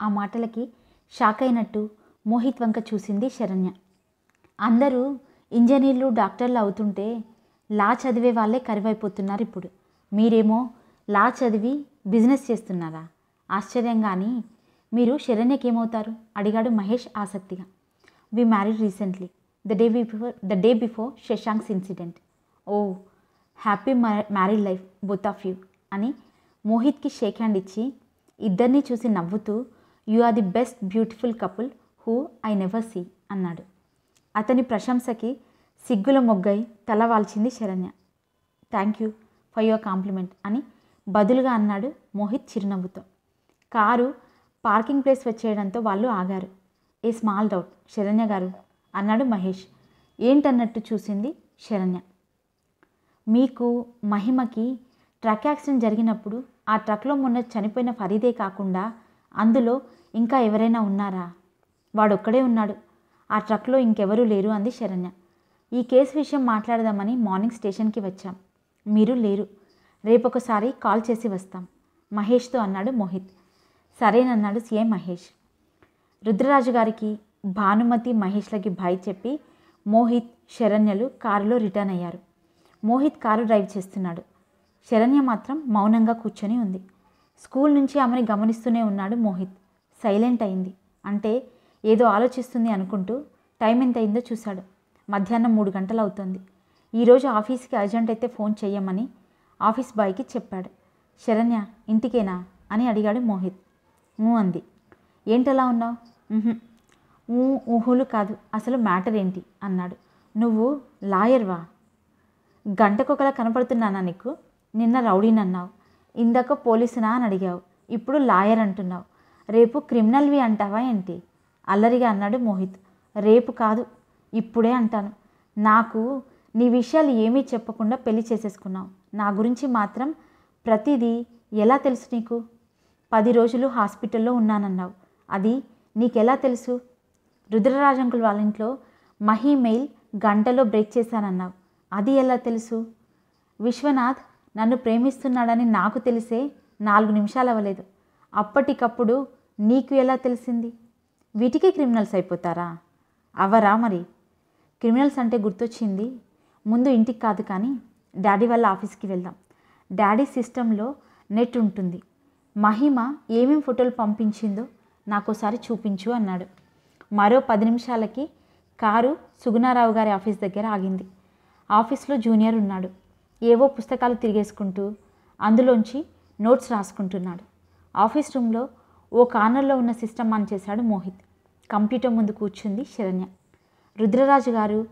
ఆ మాటలకి షాక్ అయినట్టు మోహిత్ వంక చూసింది శరణ్య. అందరూ ఇంజనీర్లు డాక్టర్లు అవుతుంటే లా చదివే వాళ్ళే కరువైపోతున్నారు ఇప్పుడు. మీరేమో లా చదివి బిజినెస్ చేస్తున్నారా? ఆశ్చర్యంగాని మీరు శరణ్యకి ఏమవుతారు అడిగాడు మహేష్ ఆసక్తిగా. We married recently. The day before the day before Shashank's incident. Oh happy married life both of you అని మోహిత్కి షేక్ హ్యాండ్ ఇచ్చి ఇద్దరిని చూసి నవ్వుతూ you are the best beautiful couple who I never see అన్నాడు. అతని ప్రశంసకి సిగ్గుల మొగ్గై తల వాల్చింది Sharanya. Thank you for your compliment అని బదులుగా అన్నాడు మోహిత్ చిరునవ్వుతో. కారు పార్కింగ్ ప్లేస్ వచ్చేయడంతో వాళ్ళు ఆగారు. ఏ స్మాల్ డౌట్ శరణ్య గారు అన్నాడు మహేష్. ఏంటన్నట్టు చూసింది శరణ్య. మీకు మహిమకి ట్రక్ యాక్సిడెంట్ జరిగినప్పుడు ఆ ట్రక్లో మొన్న చనిపోయిన ఫరీదే కాకుండా అందులో ఇంకా ఎవరైనా ఉన్నారా? వాడొక్కడే ఉన్నాడు. ఆ ట్రక్లో ఇంకెవరూ లేరు అంది శరణ్య. ఈ కేసు విషయం మాట్లాడదామని మార్నింగ్ స్టేషన్కి వచ్చాం. మీరు లేరు. రేపొకసారి కాల్ చేసి వస్తాం. మహేష్తో అన్నాడు మోహిత్. సరేనన్నాడు సీఎం మహేష్. రుద్రరాజు గారికి భానుమతి మహేష్లకి భయ్ చెప్పి మోహిత్ శరణ్యలు కారులో రిటర్న్ అయ్యారు. మోహిత్ కారు డ్రైవ్ చేస్తున్నాడు. శరణ్య మాత్రం మౌనంగా కూర్చొని ఉంది. స్కూల్ నుంచి ఆమెని గమనిస్తూనే ఉన్నాడు మోహిత్. సైలెంట్ అయింది. అంటే ఏదో ఆలోచిస్తుంది అనుకుంటూ టైం ఎంత అయిందో చూశాడు. మధ్యాహ్నం మూడు గంటలు అవుతుంది ఈరోజు ఆఫీస్కి అర్జెంట్ అయితే ఫోన్ చేయమని ఆఫీస్ బాయ్కి చెప్పాడు. శరణ్య ఇంటికేనా? అని అడిగాడు మోహిత్. ఊ అంది. ఏంటలా ఉన్నావు? ఊ ఊహులు కాదు. అసలు మ్యాటర్ ఏంటి? అన్నాడు. నువ్వు లాయర్వా? గంటకొకలా కనపడుతున్నానా నీకు? నిన్న రౌడీని అన్నావు ఇందాక పోలీసునా అని అడిగావు. ఇప్పుడు లాయర్ అంటున్నావు. రేపు క్రిమినల్వి అంటావా ఏంటి? అల్లరిగా అన్నాడు మోహిత్. రేపు కాదు ఇప్పుడే అంటాను. నాకు నీ విషయాలు ఏమీ చెప్పకుండా పెళ్ళి చేసేసుకున్నావు. నా గురించి మాత్రం ప్రతిదీ ఎలా తెలుసు నీకు? పది రోజులు హాస్పిటల్లో ఉన్నానన్నావు. అది నీకెలా తెలుసు? రుద్రరాజంకుల్ వాళ్ళ ఇంట్లో మహీ మెయిల్ గంటలో బ్రేక్ చేశానన్నావు. అది ఎలా తెలుసు? విశ్వనాథ్ నన్ను ప్రేమిస్తున్నాడని నాకు తెలిసే నాలుగు నిమిషాలు అవ్వలేదు అప్పటికప్పుడు నీకు ఎలా తెలిసింది? వీటికి క్రిమినల్స్ అయిపోతారా? అవరా మరి? క్రిమినల్స్ అంటే గుర్తొచ్చింది. ముందు ఇంటికి కాదు కానీ డాడీ వాళ్ళ ఆఫీస్కి వెళ్దాం. డాడీ సిస్టంలో నెట్ ఉంటుంది. మహిమ ఏమేం ఫోటోలు పంపించిందో నాకోసారి చూపించు అన్నాడు. మరో పది నిమిషాలకి కారు సుగుణారావు గారి ఆఫీస్ దగ్గర ఆగింది. ఆఫీస్లో జూనియర్ ఉన్నాడు. ఏవో పుస్తకాలు తిరిగేసుకుంటూ అందులోంచి నోట్స్ రాసుకుంటున్నాడు. ఆఫీస్ రూమ్లో ఓ కార్నర్లో ఉన్న సిస్టమ్ ఆన్ చేశాడు మోహిత్. కంప్యూటర్ ముందు కూర్చుంది శరణ్య. రుద్రరాజు గారు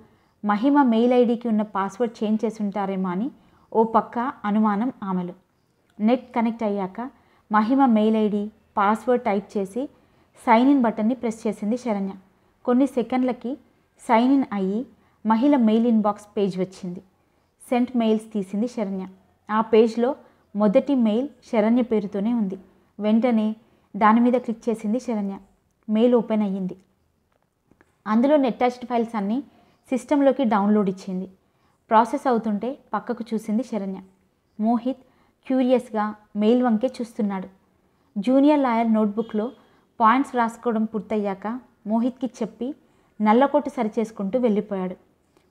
మహిమ మెయిల్ ఐడికి ఉన్న పాస్వర్డ్ చేంజ్ చేసి ఉంటారేమో అని ఓ పక్క అనుమానం ఆమెలో. నెట్ కనెక్ట్ అయ్యాక Mahima mail ID password type చేసి సైన్ ఇన్ బటన్ని ప్రెస్ చేసింది శరణ్య. కొన్ని సెకండ్లకి సైన్ ఇన్ అయ్యి మహిళ మెయిల్ ఇన్బాక్స్ పేజ్ వచ్చింది. సెంట్ మెయిల్స్ తీసింది శరణ్య. ఆ పేజ్లో మొదటి మెయిల్ శరణ్య పేరుతోనే ఉంది. వెంటనే దాని మీద క్లిక్ చేసింది శరణ్య. మెయిల్ ఓపెన్ అయ్యింది. అందులోని అటాచ్డ్ ఫైల్స్ అన్నీ సిస్టంలోకి డౌన్లోడ్ ఇచ్చింది. ప్రాసెస్ అవుతుంటే పక్కకు చూసింది శరణ్య. మోహిత్ క్యూరియస్గా మెయిల్ వంకే చూస్తున్నాడు. జూనియర్ లాయర్ నోట్బుక్లో పాయింట్స్ రాసుకోవడం పూర్తయ్యాక మోహిత్కి చెప్పి నల్లకోటు సరిచేసుకుంటూ వెళ్ళిపోయాడు.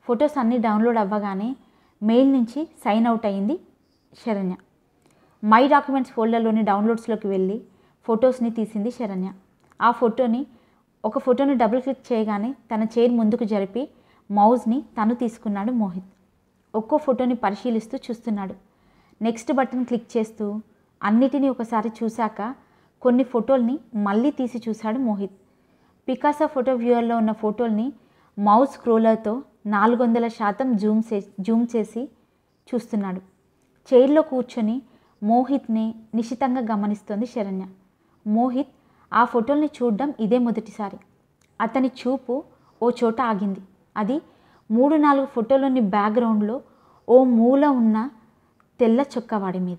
ఫొటోస్ అన్నీ డౌన్లోడ్ అవ్వగానే మెయిల్ నుంచి సైన్ అవుట్ అయింది శరణ్య. మై డాక్యుమెంట్స్ ఫోల్డర్లోని డౌన్లోడ్స్లోకి వెళ్ళి ఫొటోస్ని తీసింది శరణ్య. ఆ ఫోటోని ఒక ఫోటోని డబుల్ క్లిక్ చేయగానే తన చైర్ ముందుకు జరిపి మౌజ్ని తను తీసుకున్నాడు మోహిత్. ఒక్కో ఫోటోని పరిశీలిస్తూ చూస్తున్నాడు. నెక్స్ట్ బటన్ క్లిక్ చేస్తూ అన్నిటినీ ఒకసారి చూశాక కొన్ని ఫోటోల్ని మళ్ళీ తీసి చూశాడు మోహిత్. పికాసా ఫోటో వ్యూయర్లో ఉన్న ఫోటోల్ని మౌస్ స్క్రోలర్తో నాలుగు వందల శాతం జూమ్ చే జూమ్ చేసి చూస్తున్నాడు. చైర్లో కూర్చొని మోహిత్ని నిశితంగా గమనిస్తోంది శరణ్య. మోహిత్ ఆ ఫోటోల్ని చూడడం ఇదే మొదటిసారి. అతని చూపు ఓ చోట ఆగింది. అది మూడు నాలుగు ఫోటోలోని బ్యాక్గ్రౌండ్లో ఓ మూల ఉన్న తెల్ల చొక్కవాడి మీద.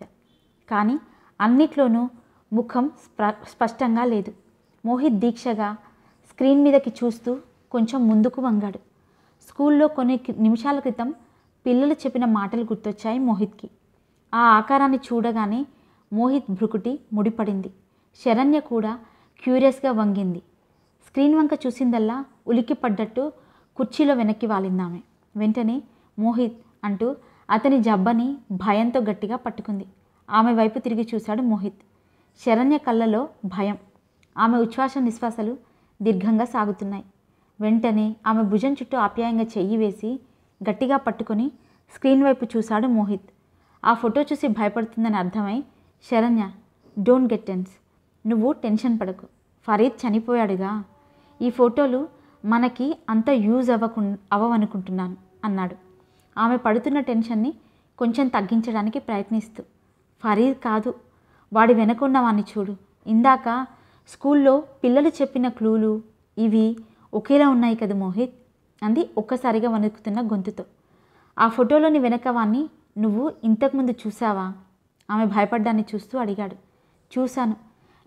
కానీ అన్నిట్లోనూ ముఖం స్ప స్పష్టంగా లేదు. మోహిత్ దీక్షగా స్క్రీన్ మీదకి చూస్తూ కొంచెం ముందుకు వంగాడు. స్కూల్లో కొన్ని నిమిషాల క్రితం పిల్లలు చెప్పిన మాటలు గుర్తొచ్చాయి మోహిత్కి. ఆ ఆకారాన్ని చూడగానే మోహిత్ భృకుటి ముడిపడింది. శరణ్య కూడా క్యూరియస్గా వంగింది. స్క్రీన్ వంక చూసిందల్లా ఉలిక్కిపడ్డట్టు కుర్చీలో వెనక్కి వాలిందామె. వెంటనే మోహిత్ అంటూ అతని జబ్బని భయంతో గట్టిగా పట్టుకుంది. ఆమె వైపు తిరిగి చూశాడు మోహిత్. శరణ్య కళ్ళలో భయం. ఆమె ఉచ్ఛ్వాస నిశ్వాసలు దీర్ఘంగా సాగుతున్నాయి. వెంటనే ఆమె భుజం చుట్టూ ఆప్యాయంగా చెయ్యి వేసి గట్టిగా పట్టుకొని స్క్రీన్ వైపు చూశాడు మోహిత్. ఆ ఫోటో చూసి భయపడుతుందని అర్థమై శరణ్య డోంట్ గెట్ టెన్స్. నువ్వు టెన్షన్ పడకు. ఫరీద్ చనిపోయాడుగా. ఈ ఫోటోలు మనకి అంత యూజ్ అవ్వకు అవ్వవనుకుంటున్నాను అన్నాడు. ఆమె పడుతున్న టెన్షన్ని కొంచెం తగ్గించడానికి ప్రయత్నిస్తూ ఫరీద్ కాదు. వాడి వెనక ఉన్న వాడిని చూడు. ఇందాక స్కూల్లో పిల్లలు చెప్పిన క్లూలు ఇవి ఒకేలా ఉన్నాయి కదా మోహిత్? అంది ఒక్కసారిగా వణుకుతున్న గొంతుతో. ఆ ఫోటోలోని వెనక వాణ్ణి నువ్వు ఇంతకుముందు చూసావా ఆమె భయపడ్డాన్ని చూస్తూ అడిగాడు. చూశాను.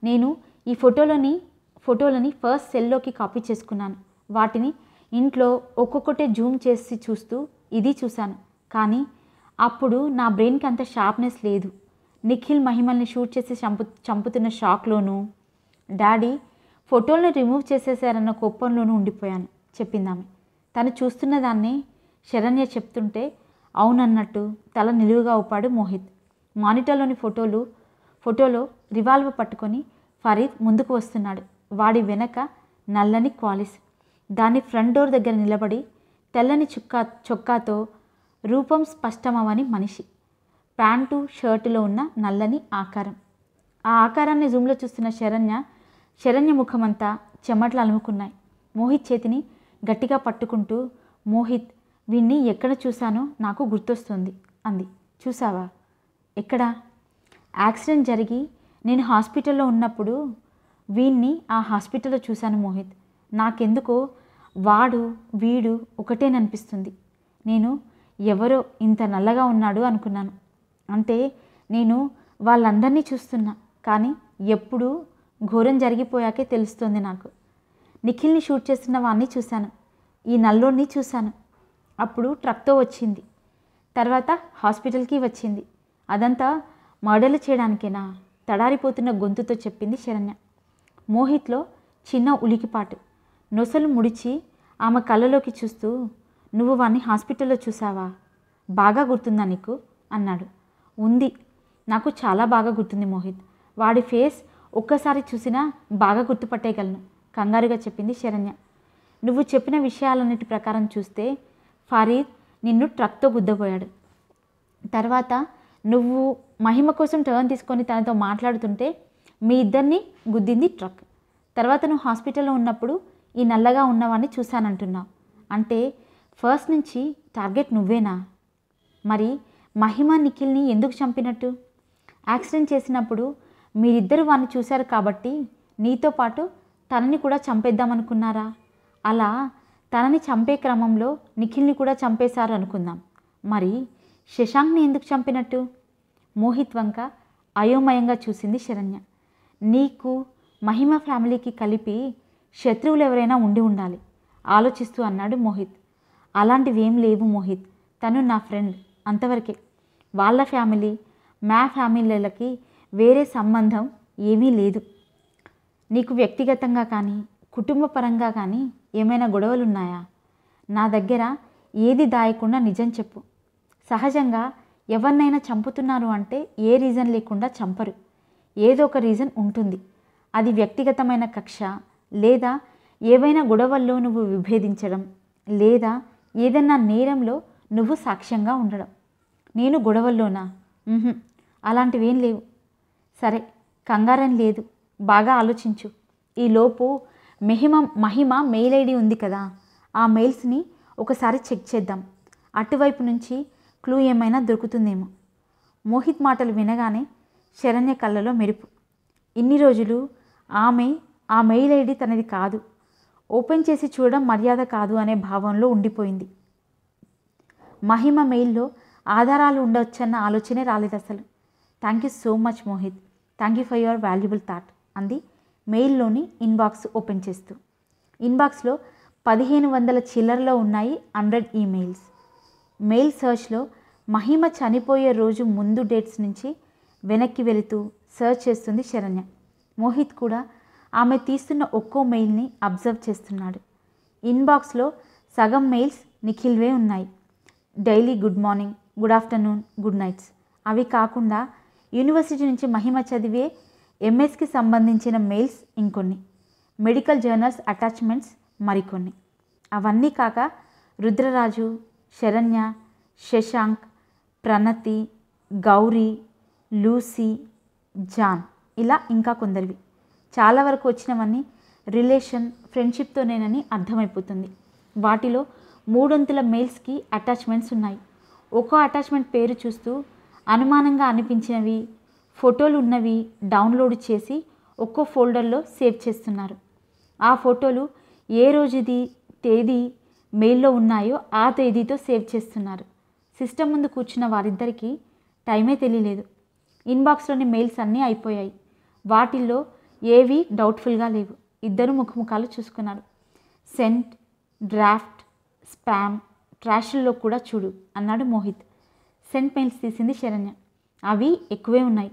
నేను ఈ ఫోటోలోని ఫోటోలని ఫస్ట్ సెల్లోకి కాపీ చేసుకున్నాను. వాటిని ఇంట్లో ఒక్కొక్కటే జూమ్ చేసి చూస్తూ ఇది చూశాను. కానీ అప్పుడు నా బ్రెయిన్కి అంత షార్ప్నెస్ లేదు. నిఖిల్ మహిమల్ని షూట్ చేసి చంపు చంపుతున్న షాక్లోనూ డాడీ ఫోటోలను రిమూవ్ చేసేసారన్న కోపంలోనూ ఉండిపోయాను చెప్పిందామె తను చూస్తున్న దాన్ని శరణ్య చెప్తుంటే అవునన్నట్టు తల నిలువుగా ఊపాడు మోహిత్. మానిటర్లోని ఫోటోలు ఫోటోలో రివాల్వర్ పట్టుకొని ఫరీద్ ముందుకు వస్తున్నాడు. వాడి వెనక నల్లని క్వాలిస్. దాని ఫ్రంట్ డోర్ దగ్గర నిలబడి తెల్లని చుక్కా చొక్కాతో రూపం స్పష్టమవని మనిషి. ప్యాంటు షర్టులో ఉన్న నల్లని ఆకారం. ఆ ఆకారాన్ని జూమ్లో చూస్తున్న శరణ్య శరణ్య ముఖమంతా చెమట్లు అలుముకున్నాయి. మోహిత్ చేతిని గట్టిగా పట్టుకుంటూ మోహిత్ వీణ్ణి ఎక్కడ చూశానో నాకు గుర్తొస్తుంది అంది. చూసావా ఎక్కడా? యాక్సిడెంట్ జరిగి నేను హాస్పిటల్లో ఉన్నప్పుడు వీణ్ణి ఆ హాస్పిటల్లో చూశాను మోహిత్. నాకెందుకో వాడు వీడు ఒకటేననిపిస్తుంది. నేను ఎవరో ఇంత నల్లగా ఉన్నాడు అనుకున్నాను. అంటే నేను వాళ్ళందరినీ చూస్తున్నా. కానీ ఎప్పుడూ ఘోరం జరిగిపోయాకే తెలుస్తుంది నాకు. నిఖిల్ని షూట్ చేస్తున్న వాడిని చూశాను. ఈ నల్లోని చూశాను. అప్పుడు ట్రక్తో వచ్చింది. తర్వాత హాస్పిటల్కి వచ్చింది. అదంతా మర్డర్లు చేయడానికేనా? తడారిపోతున్న గొంతుతో చెప్పింది శరణ్య. మోహిత్లో చిన్న ఉలికిపాటు. నొసలు ముడిచి ఆమె కళ్ళలోకి చూస్తూ నువ్వు వాణ్ణి హాస్పిటల్లో చూసావా బాగా గుర్తుందా నీకు? అన్నాడు. ఉంది. నాకు చాలా బాగా గుర్తుంది మోహిత్. వాడి ఫేస్ ఒక్కసారి చూసినా బాగా గుర్తుపట్టేయగలను. కంగారుగా చెప్పింది శరణ్య. నువ్వు చెప్పిన విషయాలన్నిటి ప్రకారం చూస్తే ఫరీద్ నిన్ను ట్రక్తో గుద్దబోయాడు. తర్వాత నువ్వు మహిమ కోసం టర్న్ తీసుకొని తనతో మాట్లాడుతుంటే మీ ఇద్దరిని గుద్దింది ట్రక్. తర్వాత నువ్వు హాస్పిటల్లో ఉన్నప్పుడు ఈ నల్లగా ఉన్నవాడిని చూశానంటున్నావు. అంటే ఫస్ట్ నుంచి టార్గెట్ నువ్వేనా? మరి మహిమ నిఖిల్ని ఎందుకు చంపినట్టు? యాక్సిడెంట్ చేసినప్పుడు మీరిద్దరు వాడిని చూశారు కాబట్టి నీతో పాటు తనని కూడా చంపేద్దామనుకున్నారా? అలా తనని చంపే క్రమంలో నిఖిల్ని కూడా చంపేశారు అనుకుందాం మరి శశాంక్ని ఎందుకు చంపినట్టు? మోహిత్ వంక అయోమయంగా చూసింది శరణ్య. నీకు మహిమ ఫ్యామిలీకి కలిపి శత్రువులు ఎవరైనా ఉండి ఉండాలి ఆలోచిస్తూ అన్నాడు మోహిత్. అలాంటివి ఏం లేవు మోహిత్ తను నా ఫ్రెండ్ అంతవరకే. వాళ్ళ ఫ్యామిలీ మా ఫ్యామిలీలకి వేరే సంబంధం ఏమీ లేదు. నీకు వ్యక్తిగతంగా కానీ కుటుంబ పరంగా కానీ ఏమైనా గొడవలు ఉన్నాయా నా దగ్గర ఏది దాయకుండా నిజం చెప్పు. సహజంగా ఎవరినైనా చంపుతున్నారు అంటే ఏ రీజన్ లేకుండా చంపరు. ఏదో ఒక రీజన్ ఉంటుంది. అది వ్యక్తిగతమైన కక్ష లేదా ఏవైనా గొడవల్లో నువ్వు విభేదించడం లేదా ఏదన్నా నేరంలో నువ్వు సాక్ష్యంగా ఉండడం. నేను గొడవల్లోనా? అలాంటివేం లేవు. సరే కంగారం లేదు. బాగా ఆలోచించు. ఈలోపు మహిమ మహిమ మెయిల్ ఐడి ఉంది కదా ఆ మెయిల్స్ని ఒకసారి చెక్ చేద్దాం. అటువైపు నుంచి క్లూ ఏమైనా దొరుకుతుందేమో. మోహిత్ మాటలు వినగానే శరణ్య కళ్ళలో మెరుపు. ఇన్ని రోజులు ఆమె ఆ మెయిల్ ఐడి తనది కాదు. ఓపెన్ చేసి చూడడం మర్యాద కాదు అనే భావంలో ఉండిపోయింది. మహిమ మెయిల్లో ఆధారాలు ఉండవచ్చన్న ఆలోచనే రాలేదు అసలు thank you so much Mohit. Thank you for your valuable thought అంది మెయిల్లోని ఇన్బాక్స్ ఓపెన్ చేస్తూ. ఇన్బాక్స్లో పదిహేను వందల చిల్లరలో ఉన్నాయి హండ్రెడ్ ఈమెయిల్స్. మెయిల్ సర్చ్లో మహిమ చనిపోయే రోజు ముందు డేట్స్ నుంచి వెనక్కి వెళుతూ సర్చ్ చేస్తుంది శరణ్య. మోహిత్ కూడా ఆమె తీస్తున్న ఒక్కో మెయిల్ని అబ్జర్వ్ చేస్తున్నాడు. ఇన్బాక్స్లో సగం మెయిల్స్ నిఖిల్వే ఉన్నాయి. Daily good morning good afternoon good nights. అవి కాకుండా యూనివర్సిటీ నుంచి మహిమ చదివే ఎంఎస్కి సంబంధించిన మెయిల్స్ ఇంకొన్ని. మెడికల్ జర్నల్స్ అటాచ్మెంట్స్ మరికొన్ని. అవన్నీ కాక రుద్రరాజు శరణ్య శశాంక్ ప్రణతి గౌరీ లూసీ జాన్ ఇలా ఇంకా కొందరివి. చాలా వరకు వచ్చినవన్నీ రిలేషన్ ఫ్రెండ్షిప్తోనేనని అర్థమైపోతుంది. వాటిలో మూడొంతుల మెయిల్స్కి అటాచ్మెంట్స్ ఉన్నాయి. ఒక్కో అటాచ్మెంట్ పేరు చూస్తూ అనుమానంగా అనిపించినవి ఫోటోలు ఉన్నవి డౌన్లోడ్ చేసి ఒక్కో ఫోల్డర్లో సేవ్ చేస్తున్నారు. ఆ ఫోటోలు ఏ రోజుది తేదీ మెయిల్లో ఉన్నాయో ఆ తేదీతో సేవ్ చేస్తున్నారు. సిస్టమ్ ముందు కూర్చున్న వారిద్దరికీ టైమే తెలియలేదు. ఇన్బాక్స్లోని మెయిల్స్ అన్నీ అయిపోయాయి. వాటిల్లో ఏవి డౌట్ఫుల్గా లేవు. ఇద్దరు ముఖముఖాలు చూసుకున్నారు. సెంట్ డ్రాఫ్ట్ స్పామ్ ట్రాష్ల్లో కూడా చూడు అన్నాడు మోహిత్. సెంట్ మెయిల్స్ తీసింది శరణ్య. అవి ఎక్కువే ఉన్నాయి.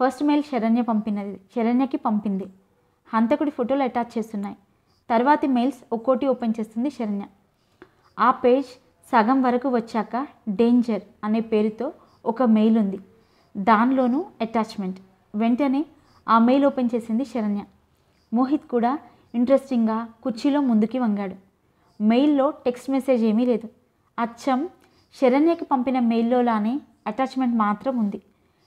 ఫస్ట్ మెయిల్ శరణ్య పంపినది. శరణ్యకి పంపింది. హంతకుడి ఫోటోలు అటాచ్ చేస్తున్నాయి. తర్వాతి మెయిల్స్ ఒక్కోటి ఓపెన్ చేస్తుంది శరణ్య. ఆ పేజ్ సగం వరకు వచ్చాక డేంజర్ అనే పేరుతో ఒక మెయిల్ ఉంది. దానిలోనూ అటాచ్మెంట్. వెంటనే ఆ మెయిల్ ఓపెన్ చేసింది శరణ్య. మోహిత్ కూడా ఇంట్రెస్టింగ్గా కుర్చీలో ముందుకి వంగాడు. మెయిల్లో టెక్స్ట్ మెసేజ్ ఏమీ లేదు. అచ్చం శరణ్యకి పంపిన మెయిల్లోలానే అటాచ్మెంట్ మాత్రం ఉంది.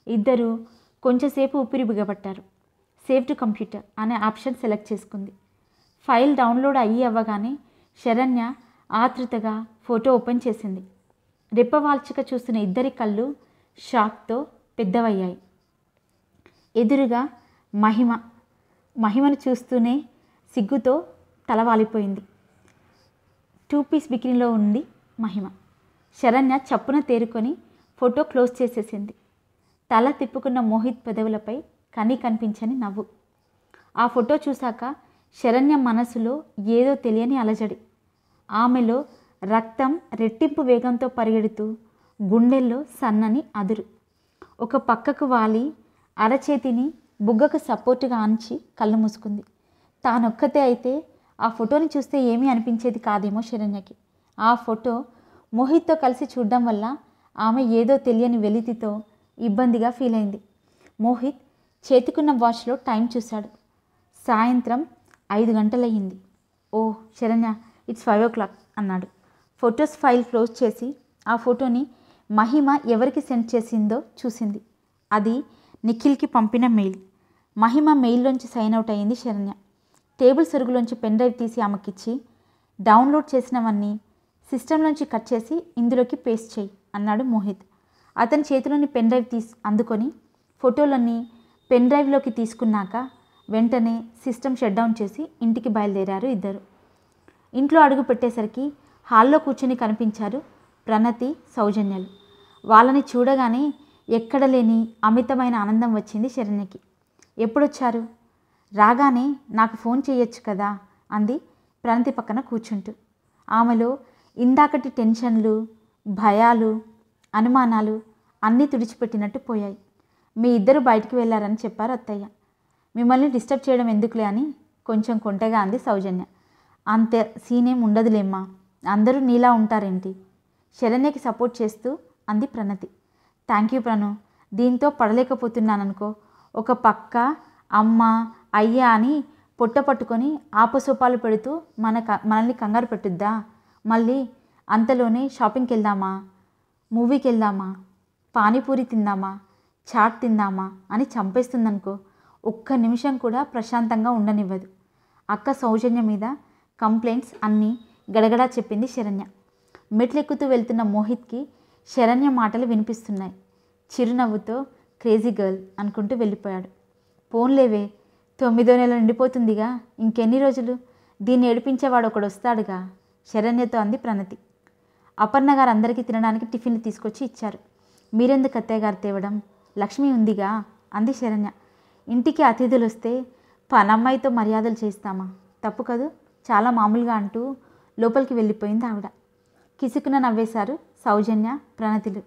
ఇద్దరు కొంచెంసేపు ఊపిరి బిగబట్టారు. సేవ్ టు కంప్యూటర్ అనే ఆప్షన్ సెలెక్ట్ చేసుకుంది. ఫైల్ డౌన్లోడ్ అయ్యి అవ్వగానే శరణ్య ఆతృతగా ఫోటో ఓపెన్ చేసింది. రెప్పవాల్చిక చూస్తున్న ఇద్దరి కళ్ళు షాక్తో పెద్దవయ్యాయి. ఎదురుగా మహిమ మహిమను చూస్తూనే సిగ్గుతో తలవాలిపోయింది. టూ పీస్ బికినీలో ఉంది మహిమ. శరణ్య చప్పున తేరుకొని ఫోటో క్లోజ్ చేసేసింది. తల తిప్పుకున్న మోహిత్ పెదవులపై కని కనిపించని నవ్వు. ఆ ఫోటో చూశాక శరణ్య మనసులో ఏదో తెలియని అలజడి. ఆమెలో రక్తం రెట్టింపు వేగంతో పరిగెడుతూ గుండెల్లో సన్నని అదురు. ఒక పక్కకు వాలి అరచేతిని బుగ్గకు సపోర్టుగా ఆంచి కళ్ళు మూసుకుంది. తానొక్కతే అయితే ఆ ఫోటోని చూస్తే ఏమీ అనిపించేది కాదేమో శరణ్యకి. ఆ ఫోటో మోహిత్తో కలిసి చూడడం వల్ల ఆమె ఏదో తెలియని వెలితితో ఇబ్బందిగా ఫీల్ అయింది. మోహిత్ చేతికున్న వాచ్లో టైం చూశాడు. సాయంత్రం ఐదు గంటలయ్యింది. ఓ Saranya it's five o'clock అన్నాడు. ఫొటోస్ ఫైల్ క్లోజ్ చేసి ఆ ఫోటోని మహిమ ఎవరికి సెండ్ చేసిందో చూసింది. అది నిఖిల్కి పంపిన మెయిల్. మహిమ మెయిల్లోంచి సైన్ అవుట్ అయ్యింది శరణ్య. టేబుల్ సరుగులోంచి పెన్ డ్రైవ్ తీసి ఆమెకిచ్చి డౌన్లోడ్ చేసినవన్నీ సిస్టంలోంచి కట్ చేసి ఇందులోకి పేస్ట్ చేయి అన్నాడు మోహిత్. అతని చేతిలోని పెన్ డ్రైవ్ తీసి అందుకొని ఫోటోలన్నీ పెన్ డ్రైవ్లోకి తీసుకున్నాక వెంటనే సిస్టమ్ షట్ డౌన్ చేసి ఇంటికి బయలుదేరారు ఇద్దరు. ఇంట్లో అడుగు పెట్టేసరికి హాల్లో కూర్చొని కనిపించారు ప్రణతి సౌజన్యలు. వాళ్ళని చూడగానే ఎక్కడ లేని అమితమైన ఆనందం వచ్చింది శరణ్యకి. ఎప్పుడొచ్చారు? రాగానే నాకు ఫోన్ చేయొచ్చు కదా అంది ప్రణతి పక్కన కూర్చుంటూ. ఆమెలో ఇందాకటి టెన్షన్లు భయాలు అనుమానాలు అన్నీ తుడిచిపెట్టినట్టు పోయాయి. మీ ఇద్దరు బయటికి వెళ్ళారని చెప్పారు అత్తయ్య. మిమ్మల్ని డిస్టర్బ్ చేయడం ఎందుకులే అని కొంచెం కొంటెగా అంది సౌజన్య. అంతే సీనేం ఉండదులేమ్మా. అందరూ నీలా ఉంటారేంటి? శరణ్యకి సపోర్ట్ చేస్తూ అంది ప్రణతి. Thank you Pranu. దీంతో పడలేకపోతున్నాననుకో ఒక పక్క అమ్మ అయ్యా అని పొట్ట పట్టుకొని ఆపసోపాలు పెడుతూ మన క- మనల్ని కంగారు పెట్టుద్దా? మళ్ళీ అంతలోనే షాపింగ్కి వెళ్దామా? మూవీకి వెళ్దామా? పానీపూరి తిందామా? చాట్ తిందామా? అని చంపేస్తుందనుకో ఒక్క నిమిషం కూడా ప్రశాంతంగా ఉండనివ్వదు. అక్క సౌజన్య మీద కంప్లైంట్స్ అన్నీ గడగడా చెప్పింది శరణ్య. మెట్లెక్కుతూ వెళ్తున్న మోహిత్కి శరణ్య మాటలు వినిపిస్తున్నాయి. చిరునవ్వుతో క్రేజీ గర్ల్ అనుకుంటూ వెళ్ళిపోయాడు. పోన్లేవే తొమ్మిదో నెల నిండిపోతుందిగా ఇంకెన్ని రోజులు? దీన్ని ఏడిపించేవాడు ఒకడు వస్తాడుగా. శరణ్యతో అంది ప్రణతి. అపర్ణ గారు అందరికీ తినడానికి టిఫిన్లు తీసుకొచ్చి ఇచ్చారు. మీరెందుకు అత్తయ్య గారు తేవడం? లక్ష్మి ఉందిగా? అంది శరణ్య. ఇంటికి అతిథులు వస్తే పనమ్మాయితో మర్యాదలు చేస్తామా తప్పు కదూ? చాలా మామూలుగా అంటూ లోపలికి వెళ్ళిపోయింది ఆవిడ. కిసుకున నవ్వేశారు సౌజన్య ప్రణతిలు.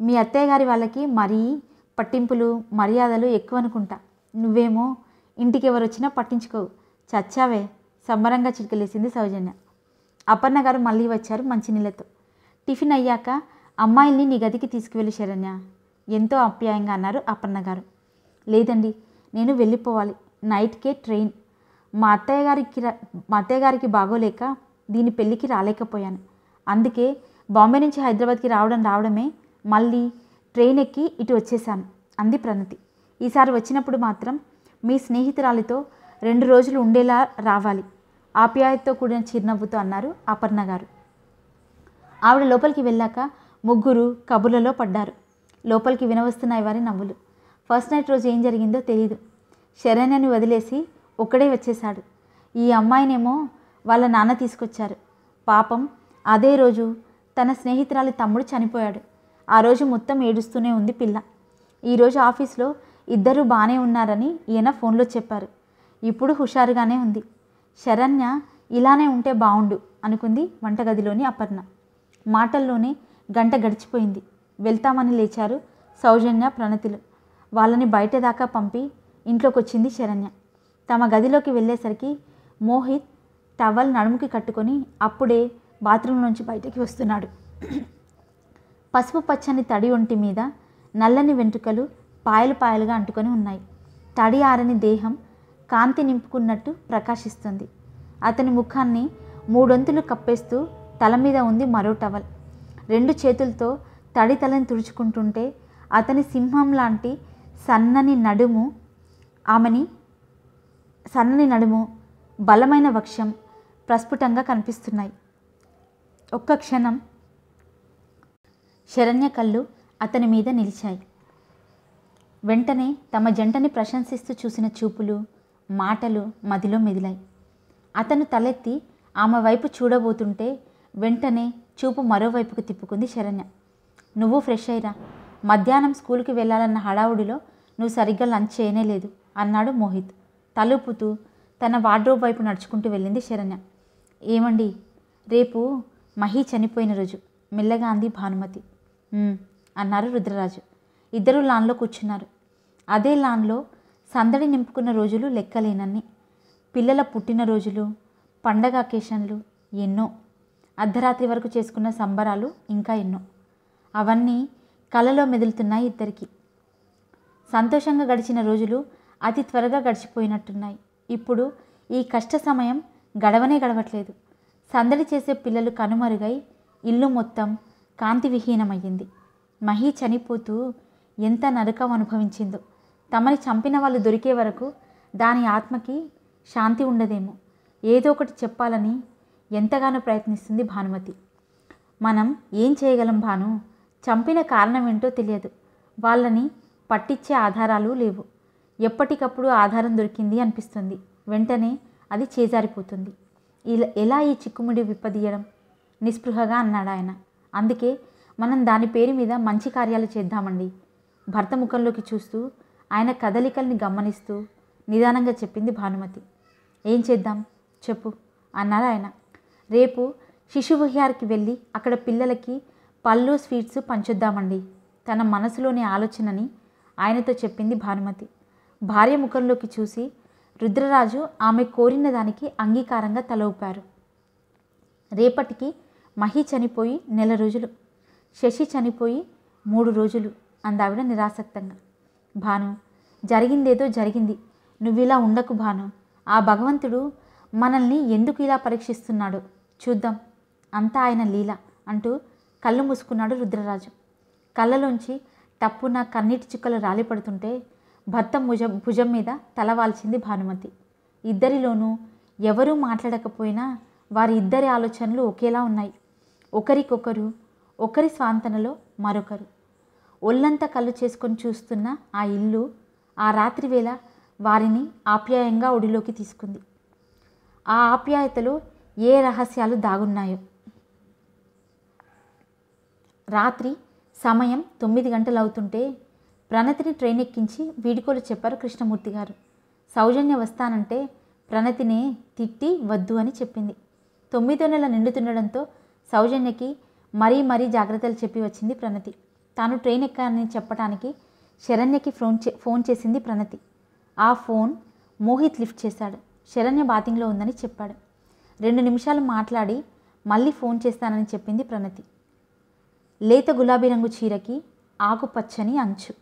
మీ అత్తయ్య గారి వాళ్ళకి మరీ పట్టింపులు మర్యాదలు ఎక్కువ అనుకుంటా నువ్వేమో ఇంటికి ఎవరు వచ్చినా పట్టించుకోవు. చచ్చావే? సంబరంగా చిటికలేసింది సౌజన్య. అపర్ణ గారు మళ్ళీ వచ్చారు మంచినీళ్ళతో. టిఫిన్ అయ్యాక అమ్మాయిల్ని నీ గదికి తీసుకువెళ్ళి శరణ్య ఎంతో ఆప్యాయంగా అన్నారు అపర్ణ గారు. లేదండి నేను వెళ్ళిపోవాలి. నైట్కే ట్రైన్. మా అత్తయ్య గారికి రా- మా అత్తయ్య గారికి బాగోలేక దీని పెళ్ళికి రాలేకపోయాను. అందుకే బాంబే నుంచి హైదరాబాద్కి రావడం రావడమే మళ్ళీ ట్రైన్ ఎక్కి ఇటు వచ్చేసాను అంది ప్రణతి. ఈసారి వచ్చినప్పుడు మాత్రం మీ స్నేహితురాలితో రెండు రోజులు ఉండేలా రావాలి. ఆప్యాయతతో కూడిన చిరునవ్వుతో అన్నారు అపర్ణ గారు. ఆవిడ లోపలికి వెళ్ళాక ముగ్గురు కబుర్లలో పడ్డారు. లోపలికి వినవస్తున్నాయి వారి నవ్వులు. ఫస్ట్ నైట్ రోజు ఏం జరిగిందో తెలియదు శరణ్యని వదిలేసి ఒక్కడే వచ్చేశాడు. ఈ అమ్మాయినేమో వాళ్ళ నాన్న తీసుకొచ్చారు. పాపం అదే రోజు తన స్నేహితురాలి తమ్ముడు చనిపోయాడు. ఆ రోజు మొత్తం ఏడుస్తూనే ఉంది పిల్ల. ఈరోజు ఆఫీస్లో ఇద్దరు బాగానే ఉన్నారని ఈయన ఫోన్లో చెప్పారు. ఇప్పుడు హుషారుగానే ఉంది. శరణ్య ఇలానే ఉంటే బాగుండు అనుకుంది వంటగదిలోని అపర్ణ. మాటల్లోనే గంట గడిచిపోయింది. వెళ్తామని లేచారు సౌజన్య ప్రణతిలు. వాళ్ళని బయట దాకా పంపి ఇంట్లోకి వచ్చింది శరణ్య. తమ గదిలోకి వెళ్ళేసరికి మోహిత్ టవల్ నడుముకి కట్టుకొని అప్పుడే బాత్రూమ్ నుంచి బయటకి వస్తున్నాడు. పసుపు పచ్చని తడి ఒంటి మీద నల్లని వెంట్రుకలు పాయలు పాయలుగా అంటుకొని ఉన్నాయి. తడి ఆరని దేహం కాంతి నింపుకున్నట్టు ప్రకాశిస్తుంది. అతని ముఖాన్ని మూడొంతులు కప్పేస్తూ తల మీద ఉంది మరో టవల్. రెండు చేతులతో తడి తలని తుడుచుకుంటుంటే అతని సింహం లాంటి సన్నని నడుము ఆమెని సన్నని నడుము బలమైన వక్షం ప్రస్ఫుటంగా కనిపిస్తున్నాయి. ఒక్క క్షణం శరణ్య కళ్ళు అతని మీద నిలిచాయి. వెంటనే తమ జంటని ప్రశంసిస్తూ చూసిన చూపులు మాటలు మదిలో మెదిలాయి. అతను తలెత్తి ఆమె వైపు చూడబోతుంటే వెంటనే చూపు మరోవైపుకు తిప్పుకుంది శరణ్య. నువ్వు ఫ్రెష్ అయ్యిరా మధ్యాహ్నం స్కూల్కి వెళ్ళాలన్న హడావుడిలో నువ్వు సరిగ్గా లంచ్ చేయనే లేదు అన్నాడు మోహిత్. తలుపుతూ తన వార్డ్రోబ్ వైపు నడుచుకుంటూ వెళ్ళింది శరణ్య. ఏమండి రేపు మహి చనిపోయిన రోజు మెల్లగా అంది భానుమతి. అన్నారు రుద్రరాజు. ఇద్దరు లాన్లో కూర్చున్నారు. అదే లాన్లో సందడి నింపుకున్న రోజులు లెక్కలేనన్ని. పిల్లల పుట్టినరోజులు పండగ అకేషన్లు ఎన్నో. అర్ధరాత్రి వరకు చేసుకున్న సంబరాలు ఇంకా ఎన్నో. అవన్నీ కలలో మెదులుతున్నాయి ఇద్దరికి. సంతోషంగా గడిచిన రోజులు అతి త్వరగా గడిచిపోయినట్టున్నాయి. ఇప్పుడు ఈ కష్ట సమయం గడవనే గడవట్లేదు. సందడి చేసే పిల్లలు కనుమరుగై ఇల్లు మొత్తం కాంతి విహీనమయ్యింది మహి చనిపోతూ ఎంత నరకం అనుభవించిందో. తమని చంపిన వాళ్ళు దొరికే వరకు దాని ఆత్మకి శాంతి ఉండదేమో. ఏదో ఒకటి చెప్పాలని ఎంతగానో ప్రయత్నిస్తుంది భానుమతి. మనం ఏం చేయగలం భాను? చంపిన కారణం ఏంటో తెలియదు. వాళ్ళని పట్టించే ఆధారాలు లేవు. ఎప్పటికప్పుడు ఆధారం దొరికింది అనిపిస్తుంది. వెంటనే అది చేజారిపోతుంది. ఇలా ఎలా ఈ చిక్కుముడి విప్పదీయడం? నిస్పృహగా అన్నాడు ఆయన. అందుకే మనం దాని పేరు మీద మంచి కార్యాలు చేద్దామండి. భర్త ముఖంలోకి చూస్తూ ఆయన కదలికల్ని గమనిస్తూ నిదానంగా చెప్పింది భానుమతి. ఏం చేద్దాం? చెప్పు అన్నారు ఆయన. రేపు శిశువిహార్కి వెళ్ళి అక్కడ పిల్లలకి పళ్ళు స్వీట్స్ పంచొద్దామండి. తన మనసులోని ఆలోచనని ఆయనతో చెప్పింది భానుమతి. భార్య ముఖంలోకి చూసి రుద్రరాజు ఆమె కోరిన దానికి అంగీకారంగా తల ఊపారు. రేపటికి మహి చనిపోయి నెల రోజులు. శశి చనిపోయి మూడు రోజులు అందావిడ నిరాసక్తంగా. భాను జరిగిందేదో జరిగింది. నువ్వు ఇలా ఉండకు భాను. ఆ భగవంతుడు మనల్ని ఎందుకు ఇలా పరీక్షిస్తున్నాడు? చూద్దాం. అంతా ఆయన లీల అంటూ కళ్ళు మూసుకున్నాడు రుద్రరాజు. కళ్ళలోంచి టప్పున కన్నీటి చుక్కలు రాలిపడుతుంటే భర్త భుజ భుజం మీద తలవాల్చింది భానుమతి. ఇద్దరిలోనూ ఎవరూ మాట్లాడకపోయినా వారి ఇద్దరి ఆలోచనలు ఒకేలా ఉన్నాయి. ఒకరికొకరు ఒకరి స్వాంతనలో మరొకరు. ఒళ్ళంతా కళ్ళు చేసుకొని చూస్తున్న ఆ ఇల్లు ఆ రాత్రి వేళ వారిని ఆప్యాయంగా ఒడిలోకి తీసుకుంది. ఆ ఆప్యాయతలో ఏ రహస్యాలు దాగున్నాయో. రాత్రి సమయం తొమ్మిది గంటలు అవుతుంటే ప్రణతిని ట్రైన్ ఎక్కించి వీడుకోలు చెప్పారు కృష్ణమూర్తి గారు. సౌజన్య వస్తానంటే ప్రణతినే తిట్టి వద్దు అని చెప్పింది. తొమ్మిదో నెల నిండుతుండడంతో సౌజన్యకి మరీ మరీ జాగ్రత్తలు చెప్పి వచ్చింది ప్రణతి. తాను ట్రైన్ ఎక్కానని చెప్పడానికి శరణ్యకి ఫోన్ చే ఫోన్ చేసింది ప్రణతి. ఆ ఫోన్ మోహిత్ లిఫ్ట్ చేశాడు. శరణ్య బాతింగ్లో ఉందని చెప్పాడు. రెండు నిమిషాలు మాట్లాడి మళ్ళీ ఫోన్ చేస్తానని చెప్పింది ప్రణతి. లేత గులాబీ రంగు చీరకి ఆకుపచ్చని అంచు.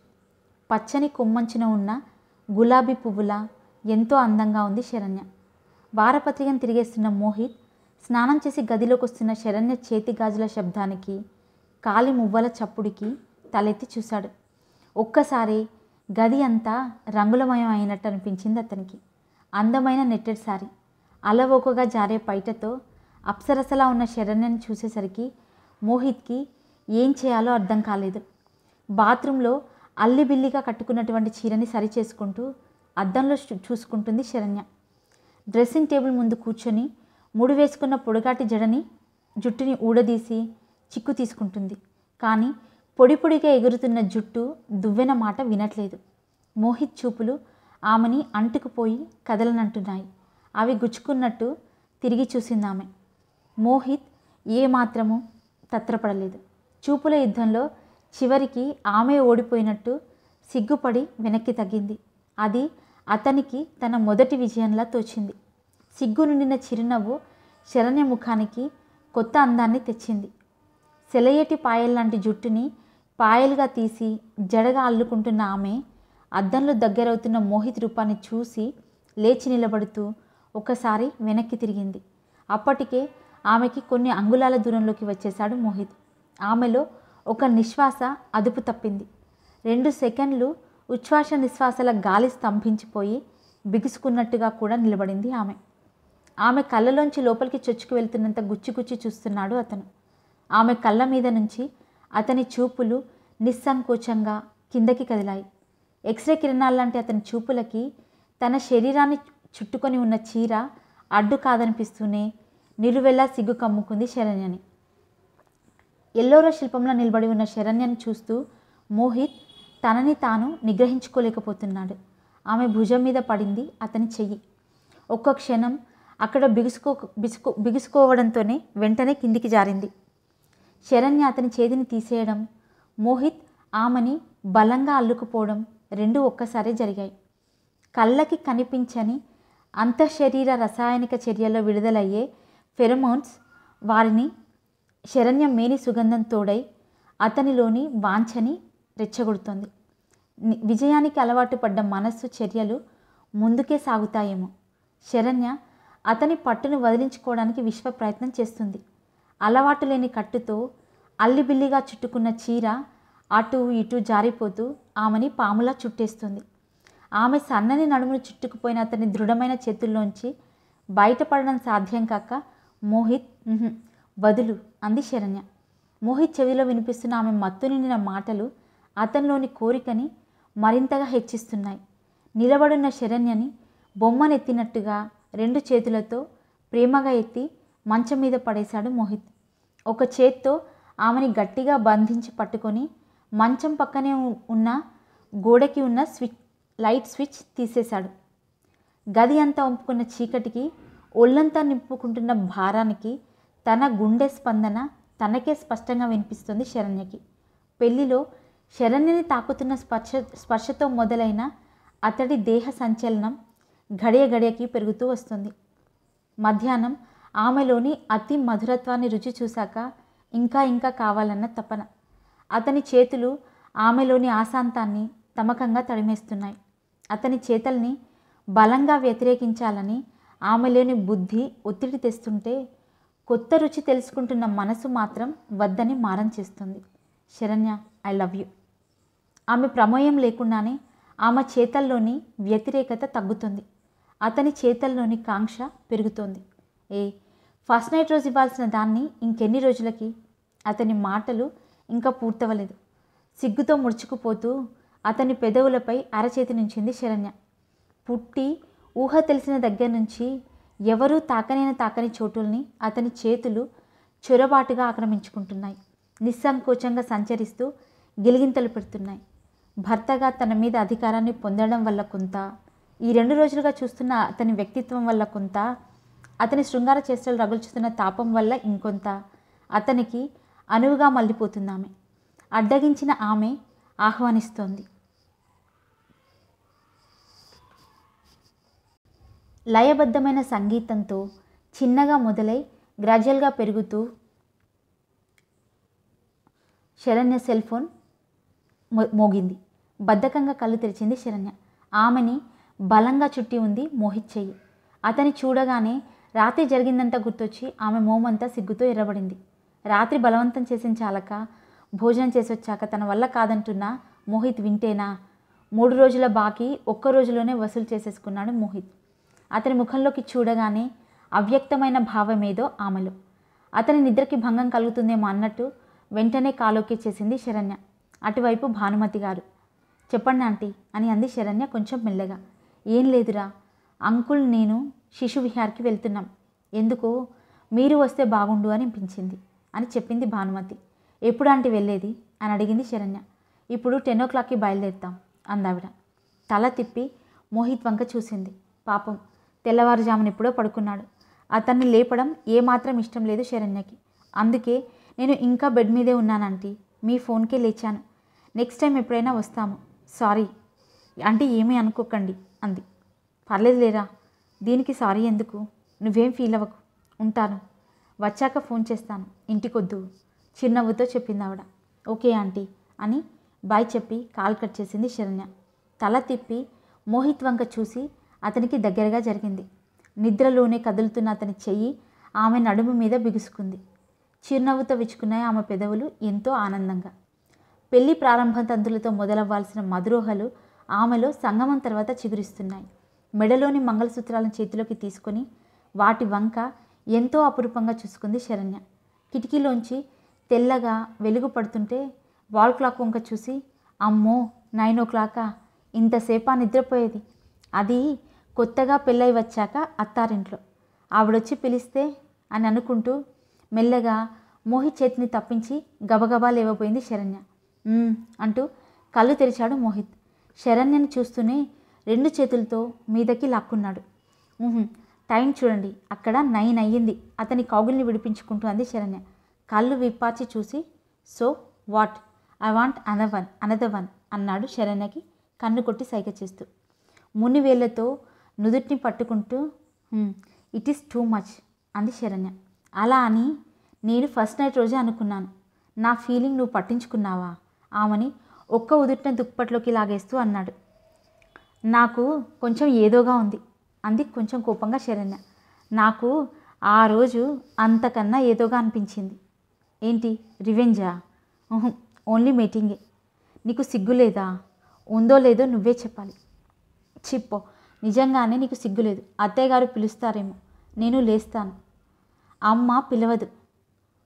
పచ్చని కొమ్మంచున ఉన్న గులాబీ పువ్వులా ఎంతో అందంగా ఉంది శరణ్య. వారపత్రికను తిరిగేస్తున్న మోహిత్ స్నానం చేసి గదిలోకి వస్తున్న శరణ్య చేతి గాజుల శబ్దానికి కాలి మువ్వల చప్పుడికి తలెత్తి చూశాడు. ఒక్కసారి గది అంతా రంగులమయం అయినట్టు అనిపించింది అతనికి. అందమైన నెట్టెడ్ సారీ. అలవోకగా జారే పైటతో అప్సరసలా ఉన్న శరణ్యని చూసేసరికి మోహిత్కి ఏం చేయాలో అర్థం కాలేదు. బాత్రూంలో అల్లిబిల్లిగా కట్టుకున్నటువంటి చీరని సరి చేసుకుంటూ అద్దంలో చూసుకుంటుంది శరణ్య. డ్రెస్సింగ్ టేబుల్ ముందు కూర్చొని ముడి వేసుకున్న పొడుగాటి జడని జుట్టుని ఊడదీసి చిక్కు తీసుకుంటుంది. కానీ పొడి పొడిగా ఎగురుతున్న జుట్టు దువ్వెన మాట వినట్లేదు. మోహిత్ చూపులు ఆమెని అంటుకుపోయి కదలనంటున్నాయి. అవి గుచ్చుకున్నట్టు తిరిగి చూసింది ఆమె మోహిత్ ఏ మాత్రము తత్రపడలేదు. చూపుల యుద్ధంలో చివరికి ఆమె ఓడిపోయినట్టు సిగ్గుపడి వెనక్కి తగ్గింది. అది అతనికి తన మొదటి విజయంలా తోచింది. సిగ్గు నిండిన చిరునవ్వు శరణ్య ముఖానికి కొత్త అందాన్ని తెచ్చింది. సెలయేటి పాయల్లాంటి జుట్టుని పాయలుగా తీసి జడగా అల్లుకుంటున్న ఆమె అద్దంలో దగ్గరవుతున్న మోహిత్ రూపాన్ని చూసి లేచి నిలబడుతూ ఒకసారి వెనక్కి తిరిగింది. అప్పటికే ఆమెకి కొన్ని అంగుళాల దూరంలోకి వచ్చేశాడు మోహిత్. ఆమెలో ఒక నిశ్వాస అదుపు తప్పింది. రెండు సెకండ్లు ఉచ్ఛ్వాస నిశ్వాసల గాలి స్తంభించిపోయి బిగుసుకున్నట్టుగా కూడా నిలబడింది ఆమె. ఆమె కళ్ళలోంచి లోపలికి చొచ్చుకు వెళ్తున్నంత గుచ్చి గుచ్చి చూస్తున్నాడు అతను. ఆమె కళ్ళ మీద నుంచి అతని చూపులు నిస్సంకోచంగా కిందకి కదిలాయి. ఎక్స్రే కిరణాల్లాంటి అతని చూపులకి తన శరీరాన్ని చుట్టుకొని ఉన్న చీర అడ్డు కాదనిపిస్తూనే నిలువెల్లా సిగ్గు కమ్ముకుంది శరణ్యని. ఎల్లోరా శిల్పంలో నిలబడి ఉన్న శరణ్యని చూస్తూ మోహిత్ తనని తాను నిగ్రహించుకోలేకపోతున్నాడు. ఆమె భుజం మీద పడింది అతని చెయ్యి. ఒక్క క్షణం అక్కడ బిగుసుకో బిగుసుకో బిగుసుకోవడంతోనే వెంటనే కిందికి జారింది. శరణ్య అతని చేతిని తీసేయడం మోహిత్ ఆమెని బలంగా అల్లుకుపోవడం రెండు ఒక్కసారే జరిగాయి. కళ్ళకి కనిపించని అంతఃశరీర రసాయనిక చర్యలో విడుదలయ్యే ఫెరమోన్స్ వారిని శరణ్య మేని సుగంధం తోడై అతనిలోని వాంఛని రెచ్చగొడుతోంది. విజయానికి అలవాటు పడ్డ మనస్సు చర్యలు ముందుకే సాగుతాయేమో. శరణ్య అతని పట్టును వదిలించుకోవడానికి విశ్వ ప్రయత్నం చేస్తుంది. అలవాటు లేని కట్టుతో అల్లిబిల్లిగా చుట్టుకున్న చీర అటు ఇటు జారిపోతూ ఆమెని పాములా చుట్టేస్తుంది. ఆమె సన్నని నడుమును చుట్టుకుపోయిన అతని దృఢమైన చేతుల్లోంచి బయటపడడం సాధ్యం కాక మోహిత్ బదులు వదులు అంది శరణ్య. మోహిత్ చెవిలో వినిపిస్తున్న ఆమె మత్తు నిండిన మాటలు అతనిలోని కోరికని మరింతగా హెచ్చిస్తున్నాయి. నిలబడున్న శరణ్యని బొమ్మనెత్తినట్టుగా రెండు చేతులతో ప్రేమగా ఎత్తి మంచం మీద పడేశాడు మోహిత్. ఒక చేత్తో ఆమెని గట్టిగా బంధించి పట్టుకొని మంచం పక్కనే ఉన్న గోడకి ఉన్న స్విచ్ లైట్ స్విచ్ తీసేశాడు. గది అంతా వంపుకున్న చీకటికి ఒళ్ళంతా నింపుకుంటున్న భారానికి తన గుండె స్పందన తనకే స్పష్టంగా వినిపిస్తుంది శరణ్యకి. పెళ్ళిలో శరణ్యని తాకుతున్న స్పర్శ స్పర్శతో మొదలైన అతడి దేహ సంచలనం గడియ గడియకి పెరుగుతూ వస్తుంది. మధ్యాహ్నం ఆమెలోని అతి మధురత్వాన్ని రుచి చూశాక ఇంకా ఇంకా కావాలన్న తపన. అతని చేతులు ఆమెలోని ఆశాంతాన్ని తమకంగా తడిమేస్తున్నాయి అతని చేతల్ని బలంగా వ్యతిరేకించాలని ఆమెలోని బుద్ధి ఒత్తిడి తెస్తుంటే కొత్త రుచి తెలుసుకుంటున్న మనసు మాత్రం వద్దని మారం చేస్తుంది. Sharanya I love you. ఆమె ప్రమేయం లేకుండానే ఆమె చేతల్లోని వ్యతిరేకత తగ్గుతుంది. అతని చేతల్లోని కాంక్ష పెరుగుతోంది. ఏ ఫస్ట్ నైట్ రోజు ఇవ్వాల్సిన దాన్ని ఇంకెన్ని రోజులకి? అతని మాటలు ఇంకా పూర్తవలేదు సిగ్గుతో ముడుచుకుపోతూ అతని పెదవులపై అరచేతి నుంచింది శరణ్య. పుట్టి ఊహ తెలిసిన దగ్గర నుంచి ఎవరూ తాకనైన తాకని చోటుల్ని అతని చేతులు చొరబాటుగా ఆక్రమించుకుంటున్నాయి. నిస్సంకోచంగా సంచరిస్తూ గిలిగింతలు పెడుతున్నాయి. భర్తగా తన మీద అధికారాన్ని పొందడం వల్ల కొంత ఈ రెండు రోజులుగా చూస్తున్న అతని వ్యక్తిత్వం వల్ల కొంత అతని శృంగార చేష్టలు రగుల్చుతున్న తాపం వల్ల ఇంకొంత అతనికి అనువుగా మళ్ళీపోతుంది ఆమె అడ్డగించిన ఆమె ఆహ్వానిస్తోంది. లయబద్ధమైన సంగీతంతో చిన్నగా మొదలై గ్రాడ్యువల్గా పెరుగుతూ శరణ్య సెల్ ఫోన్ మోగింది. బద్ధకంగా కళ్ళు తెరిచింది శరణ్య. ఆమెని బలంగా చుట్టి ఉంది మోహిత్ చెయ్యి. అతని చూడగానే రాత్రి జరిగిందంతా గుర్తొచ్చి ఆమె మోమంతా సిగ్గుతో ఎర్రబడింది. రాత్రి బలవంతం చేసిన చాలక భోజనం చేసి వచ్చాక తన వల్ల కాదంటున్న మోహిత్ వింటేనా? మూడు రోజుల బాకీ ఒక్క రోజులోనే వసూలు చేసేసుకున్నాడు మోహిత్. అతని ముఖంలోకి చూడగానే అవ్యక్తమైన భావమేదో ఆమెలో. అతని నిద్రకి భంగం కలుగుతుందేమో అన్నట్టు వెంటనే కాలోకి చేసింది శరణ్య. అటువైపు భానుమతి గారు. చెప్పండి ఆంటీ అని అంది శరణ్య కొంచెం మెల్లగా. ఏం లేదురా అంకుల్ నేను శిశు విహార్కి వెళ్తున్నాం. ఎందుకో? మీరు వస్తే బాగుండు అని అనిపించింది అని చెప్పింది భానుమతి. ఎప్పుడు ఆంటీ వెళ్ళేది? అని అడిగింది శరణ్య. ఇప్పుడు టెన్ ఓ క్లాక్కి బయలుదేరుతాం అందావిడ. తల తిప్పి మోహిత్ వంక చూసింది. పాపం తెల్లవారుజామున ఎప్పుడో పడుకున్నాడు. అతన్ని లేపడం ఏమాత్రం ఇష్టం లేదు శరణ్యకి. అందుకే నేను ఇంకా బెడ్ మీదే ఉన్నానంటీ మీ ఫోన్కే లేచాను. నెక్స్ట్ టైం ఎప్పుడైనా వస్తాము. సారీ. అంటే ఏమీ అనుకోకండి అంది. పర్లేదు లేరా? దీనికి సారీ ఎందుకు? నువ్వేం ఫీల్ అవ్వకు. ఉంటాను. వచ్చాక ఫోన్ చేస్తాను. ఇంటికొద్దు. చిరునవ్వుతో చెప్పింది ఆవిడ. ఓకే ఆంటీ అని బాయ్ చెప్పి కాల్ కట్ చేసింది శరణ్య. తల తిప్పి మోహిత్ వంక చూసి అతనికి దగ్గరగా జరిగింది. నిద్రలోనే కదులుతున్న అతని చెయ్యి ఆమె నడుము మీద బిగుసుకుంది. చిరునవ్వుతో విచ్చుకున్నాయి ఆమె పెదవులు ఎంతో ఆనందంగా. పెళ్ళి ప్రారంభ తంతులతో మొదలవ్వాల్సిన మధురోహలు ఆమెలో సంగమం తర్వాత చిగురిస్తున్నాయి. మెడలోని మంగళసూత్రాలను చేతిలోకి తీసుకొని వాటి వంక ఎంతో అపురూపంగా చూసుకుంది శరణ్య. కిటికీలోంచి తెల్లగా వెలుగు పడుతుంటే వాల్ క్లాక్ వంక చూసి అమ్మో నైన్ ఓ క్లాకా ఇంతసేపా నిద్రపోయేది. అది కొత్తగా పెళ్ళై వచ్చాక అత్తారింట్లో. ఆవిడొచ్చి పిలిస్తే అని అనుకుంటూ మెల్లగా మోహిత్ చేతిని తప్పించి గబగబా లేవబోయింది శరణ్య. అంటూ కళ్ళు తెరిచాడు మోహిత్. శరణ్యని చూస్తూనే రెండు చేతులతో మీదకి లాక్కున్నాడు. టైం చూడండి అక్కడ నైన్ అయ్యింది. అతని కౌగుల్ని విడిపించుకుంటూ అంది శరణ్య. కళ్ళు విప్పార్చి చూసి so what? I want another one another one అన్నాడు శరణ్యకి కన్ను కొట్టి సైగ చేస్తూ. ముని వేళ్ళతో నుదుటిని పట్టుకుంటూ ఇట్ ఈస్ టూ మచ్ అంది శరణ్య. అలా అని నేను ఫస్ట్ నైట్ రోజే అనుకున్నాను. నా ఫీలింగ్ నువ్వు పట్టించుకున్నావా? ఆమెని ఒక్క ఉదుటిన దుప్పట్లోకి లాగేస్తూ అన్నాడు. నాకు కొంచెం ఏదోగా ఉంది. అంది కొంచెం కోపంగా శరణ్య. నాకు ఆ రోజు అంతకన్నా ఏదోగా అనిపించింది. ఏంటి? రివెంజా? ఓన్లీ మీటింగే. నీకు సిగ్గు లేదా? ఉందో లేదో నువ్వే చెప్పాలి. చిప్పో నిజంగానే నీకు సిగ్గు లేదు. అత్తయ్య గారు పిలుస్తారేమో. నేను లేస్తాను. అమ్మ పిలవదు.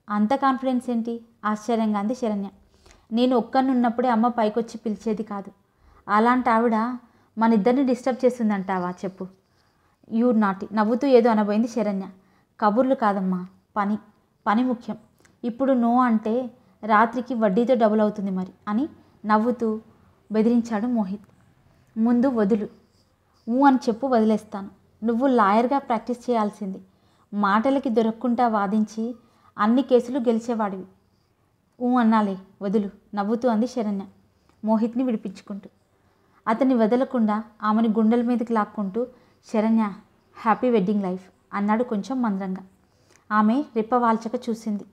అంత కాన్ఫిడెన్స్ ఏంటి? ఆశ్చర్యంగా అంది శరణ్య. నేను ఒక్కనున్నప్పుడే ఉన్నప్పుడే అమ్మ పైకొచ్చి పిలిచేది కాదు. అలాంటి ఆవిడ మన ఇద్దరిని డిస్టర్బ్ చేస్తుందంటావా? చెప్పు. యూ నాటి నవ్వుతూ ఏదో అనబోయింది శరణ్య. కబుర్లు కాదమ్మా. పని. పని ముఖ్యం. ఇప్పుడు నో అంటే రాత్రికి వడ్డీతో డబుల్ అవుతుంది మరి అని నవ్వుతూ బెదిరించాడు మోహిత్. ముందు వదులు. ఊ అని చెప్పు వదిలేస్తాను. నువ్వు లాయర్గా ప్రాక్టీస్ చేయాల్సింది. మాటలకి దొరకకుండా వాదించి అన్ని కేసులు గెలిచేవాడివి. ఊ అన్నాలే. వదులు. నవ్వుతూ అంది శరణ్య. మోహిత్ని విడిపించుకుంటూ. అతన్ని వదలకుండా ఆమెని గుండెల మీదకి లాక్కుంటూ శరణ్య హ్యాపీ వెడ్డింగ్ లైఫ్ అన్నాడు కొంచెం మందరంగా ఆమె రెప్పవాల్చక చూసింది.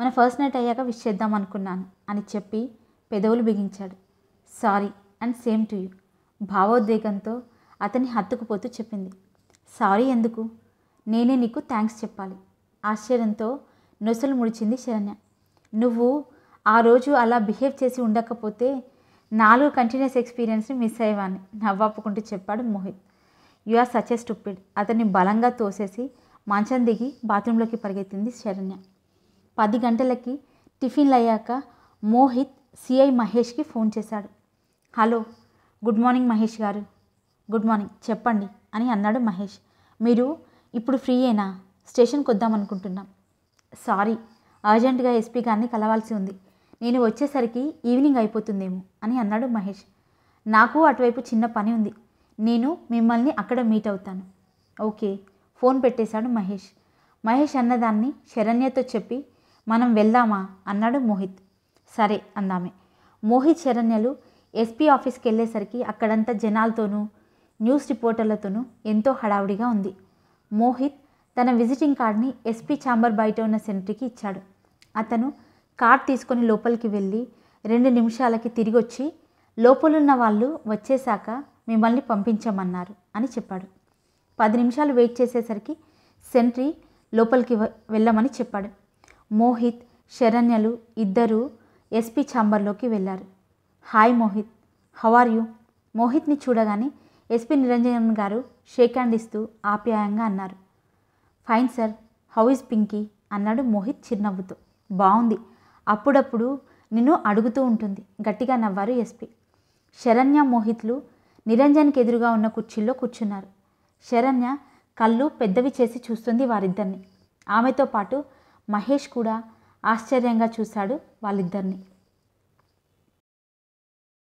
మన ఫస్ట్ నైట్ అయ్యాక విష్ చేద్దాం అనుకున్నాను అని చెప్పి పెదవులు బిగించాడు. Sorry and same to you. భావోద్వేగంతో అతన్ని హత్తుకుపోతూ చెప్పింది. సారీ ఎందుకు? నేనే నీకు థ్యాంక్స్ చెప్పాలి. ఆశ్చర్యంతో నొసలు ముడిచింది శరణ్య. నువ్వు ఆ రోజు అలా బిహేవ్ చేసి ఉండకపోతే నాలుగు కంటిన్యూస్ ఎక్స్పీరియన్స్ని మిస్ అయ్యేవాన్ని నవ్వాపుకుంటూ చెప్పాడు Mohit. You are such a stupid అతన్ని బలంగా తోసేసి మంచం దిగి బాత్రూంలోకి పరిగెత్తింది శరణ్య. పది గంటలకి టిఫిన్లు అయ్యాక మోహిత్ సిఐ మహేష్కి ఫోన్ చేశాడు. Hello good morning Mahesh garu. Good morning చెప్పండి అని అన్నాడు మహేష్. మీరు ఇప్పుడు ఫ్రీయేనా స్టేషన్కి వద్దామనుకుంటున్నాం సారీ అర్జెంటుగా ఎస్పీ గారిని కలవాల్సి ఉంది. నేను వచ్చేసరికి ఈవినింగ్ అయిపోతుందేమో అని అన్నాడు మహేష్. నాకు అటువైపు చిన్న పని ఉంది. నేను మిమ్మల్ని అక్కడ మీట్ అవుతాను. ఓకే ఫోన్ పెట్టేశాడు మహేష్. మహేష్ అన్నదాన్ని శరణ్యతో చెప్పి మనం వెళ్దామా? అన్నాడు మోహిత్. సరే అందామే. మోహిత్ శరణ్యలు ఎస్పీ ఆఫీస్కి వెళ్ళేసరికి అక్కడంతా జనాలతోనూ న్యూస్ రిపోర్టర్లతోనూ ఎంతో హడావుడిగా ఉంది. మోహిత్ తన విజిటింగ్ కార్డ్ని ఎస్పీ ఛాంబర్ బయట ఉన్న సెంట్రీకి ఇచ్చాడు. అతను కార్డ్ తీసుకొని లోపలికి వెళ్ళి రెండు నిమిషాలకి తిరిగి వచ్చి లోపలున్న వాళ్ళు వచ్చేశాక మిమ్మల్ని పంపించమన్నారు అని చెప్పాడు. పది నిమిషాలు వెయిట్ చేసేసరికి సెంట్రీ లోపలికి వె- వెళ్ళమని చెప్పాడు. మోహిత్ శరణ్యలు ఇద్దరూ ఎస్పీ ఛాంబర్లోకి వెళ్ళారు. Hi Mohit how are you? మోహిత్ని చూడగానే SP Niranjan garu shake hand ఇస్తూ ఆప్యాయంగా అన్నారు. Fine sir how is Pinky? అన్నాడు మోహిత్ చిరునవ్వుతో. బాగుంది అప్పుడప్పుడు నిన్ను అడుగుతూ ఉంటుంది. గట్టిగా నవ్వారు ఎస్పీ. శరణ్య మోహిత్లు నిరంజన్కి ఎదురుగా ఉన్న కుర్చీల్లో కూర్చున్నారు. శరణ్య కళ్ళు పెద్దవి చేసి చూస్తుంది వారిద్దరిని. ఆమెతో పాటు మహేష్ కూడా ఆశ్చర్యంగా చూశాడు వాళ్ళిద్దరిని.